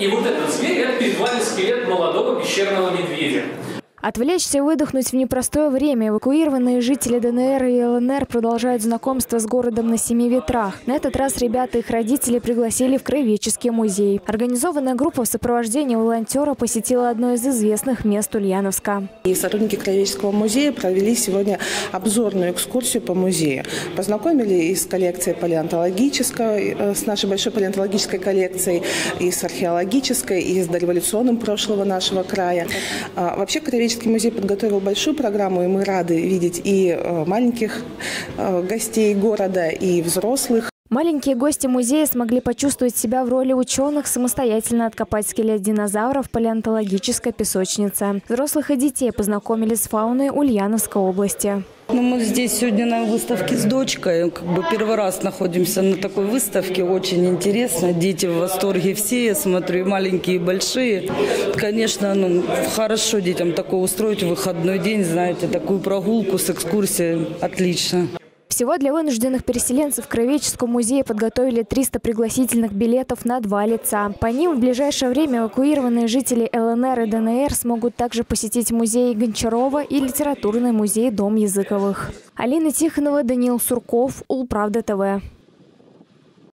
И вот этот зверь, это перед вами скелет молодого пещерного медведя. Отвлечься и выдохнуть в непростое время эвакуированные жители ДНР и ЛНР продолжают знакомство с городом на семи ветрах. На этот раз ребята и их родители пригласили в Краеведческий музей. Организованная группа в сопровождении волонтера посетила одно из известных мест Ульяновска. И сотрудники Краеведческого музея провели сегодня обзорную экскурсию по музею. Познакомили и с коллекцией палеонтологической, э, с нашей большой палеонтологической коллекцией, и с археологической, и с дореволюционным прошлого нашего края. А, вообще Краеведческий Исторический музей подготовил большую программу, и мы рады видеть и э, маленьких э, гостей города, и взрослых. Маленькие гости музея смогли почувствовать себя в роли ученых, самостоятельно откопать скелет динозавра в палеонтологической песочнице. Взрослых и детей познакомили с фауной Ульяновской области. Ну, мы здесь сегодня на выставке с дочкой. Как бы первый раз находимся на такой выставке. Очень интересно. Дети в восторге все. Я смотрю, и маленькие, и большие. Конечно, ну, хорошо детям такое устроить выходной день, знаете, такую прогулку с экскурсией. Отлично. Всего для вынужденных переселенцев в Кровеческом музее подготовили 300 пригласительных билетов на два лица. По ним в ближайшее время эвакуированные жители ЛНР и ДНР смогут также посетить музей Гончарова и литературный музей Дом Языковых. Алина Тихонова, Даниил Сурков, Улправда ТВ.